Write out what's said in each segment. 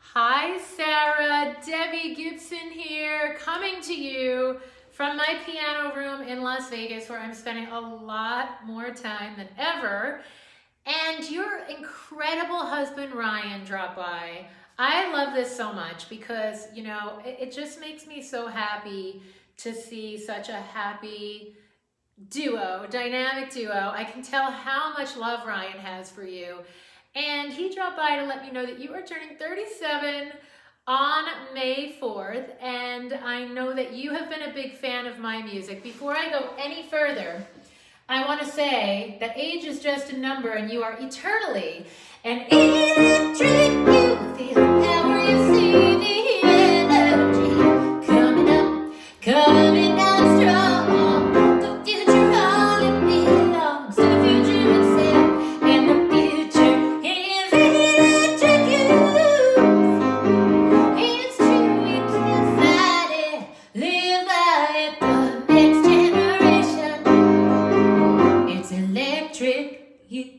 Hi, Sara. Debbie Gibson here, coming to you from my piano room in Las Vegas, where I'm spending a lot more time than ever. And your incredible husband, Ryan, dropped by. I love this so much because, you know, it, it just makes me so happy to see such a happy duo, dynamic duo. I can tell how much love Ryan has for you. And he dropped by to let me know that you are turning 37 on May 4th. And I know that you have been a big fan of my music. Before I go any further, I want to say that age is just a number and you are eternally an electric youth electric youth.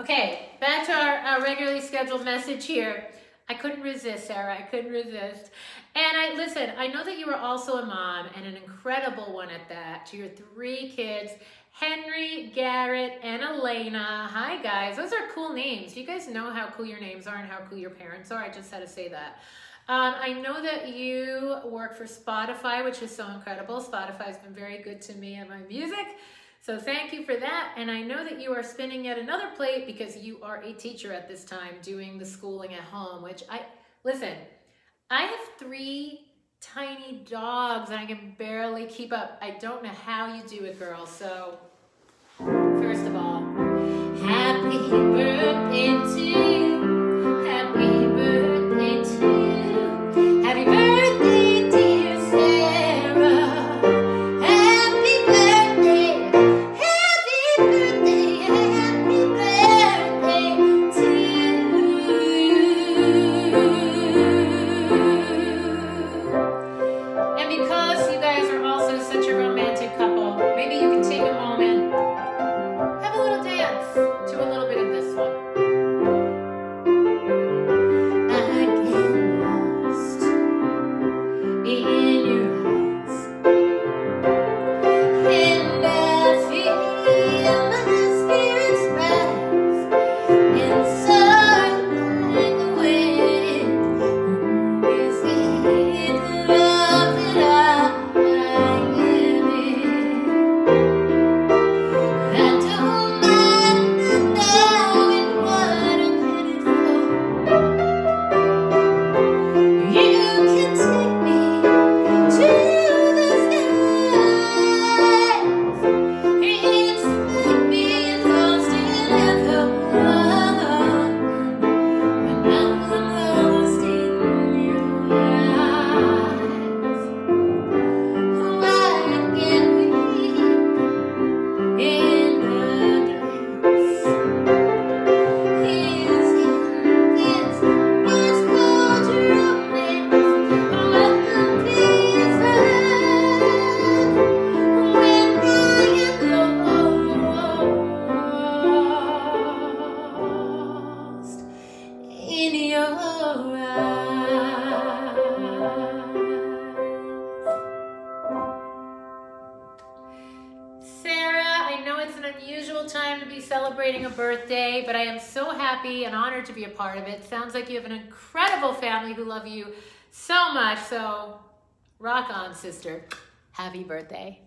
Okay, back to our, our regularly scheduled message here. I couldn't resist, Sara. I couldn't resist. And I listen, I know that you are also a mom and an incredible one at that to your three kids, Henry, Garrett, and Elena. Hi guys. Those are cool names. You guys know how cool your names are and how cool your parents are. I just had to say that. Um, I know that you work for Spotify, which is so incredible. Spotify's been very good to me and my music. So thank you for that. And I know that you are spinning yet another plate because you are a teacher at this time doing the schooling at home, which I, listen, I have three tiny dogs and I can barely keep up. I don't know how you do it, girl. So first of all, celebrating a birthday, but I am so happy and honored to be a part of it. Sounds like you have an incredible family who love you so much. So rock on, sister. Happy birthday.